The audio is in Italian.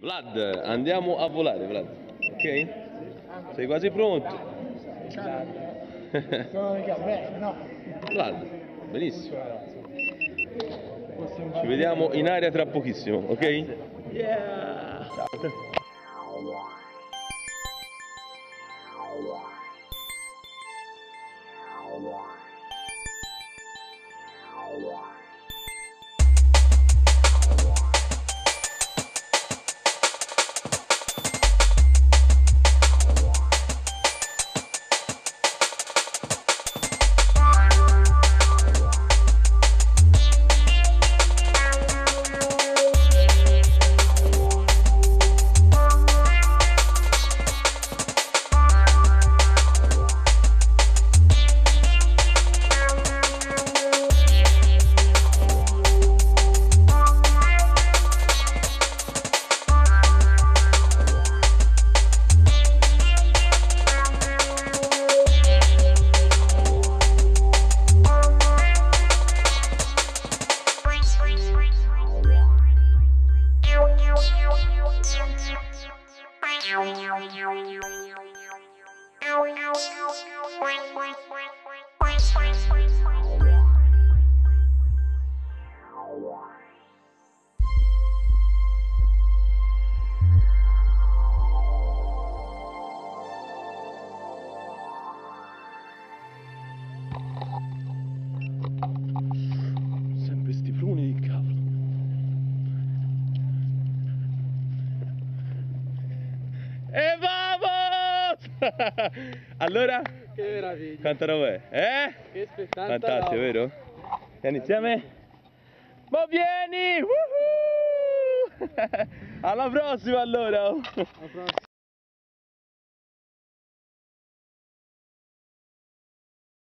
Vlad, andiamo a volare, Vlad. Ok? Sei quasi pronto? Vlad, benissimo. Ci vediamo in aria tra pochissimo, ok? Yeah! Thank you. E vamos! allora, Che meraviglia. quanta roba è? Eh? Che spettacolo. Fantastico, vero? Andiamo insieme? Ma vieni! Alla prossima allora! Alla prossima.